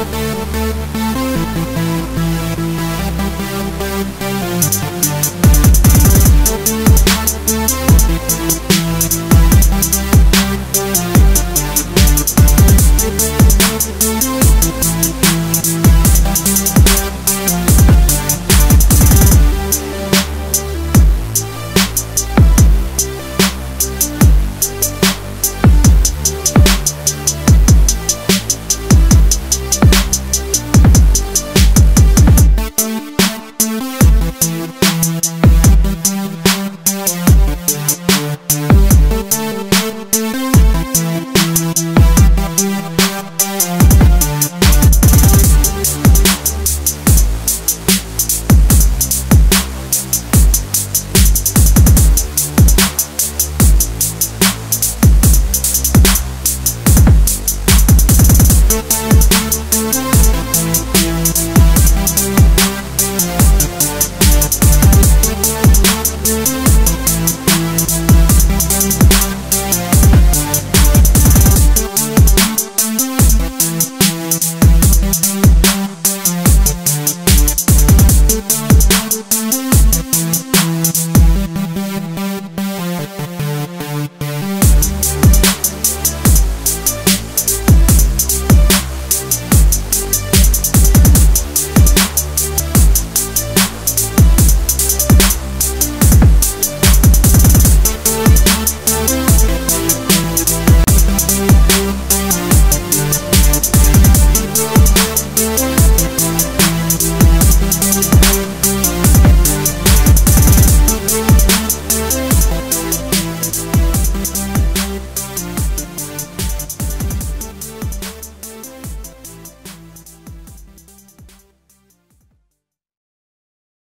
Música